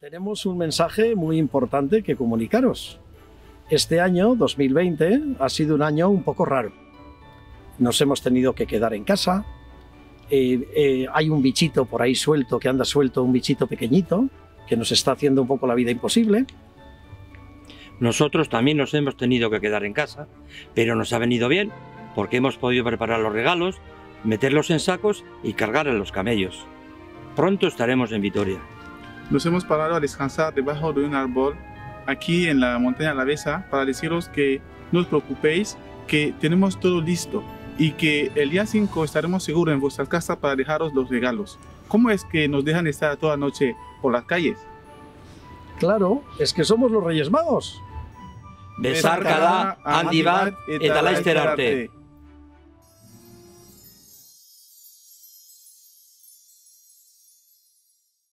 Tenemos un mensaje muy importante que comunicaros. Este año, 2020, ha sido un año un poco raro. Nos hemos tenido que quedar en casa. Eh, eh, hay un bichito por ahí suelto, que anda suelto, un bichito pequeñito, que nos está haciendo un poco la vida imposible. Nosotros también nos hemos tenido que quedar en casa, pero nos ha venido bien porque hemos podido preparar los regalos, meterlos en sacos y cargar a los camellos. Pronto estaremos en Vitoria. Nos hemos parado a descansar debajo de un árbol aquí en la montaña Alavesa para deciros que no os preocupéis, que tenemos todo listo y que el día 5 estaremos seguros en vuestra casa para dejaros los regalos. ¿Cómo es que nos dejan estar toda noche por las calles? Claro, es que somos los Reyes Magos. Besarkada handi bat eta laizter arte.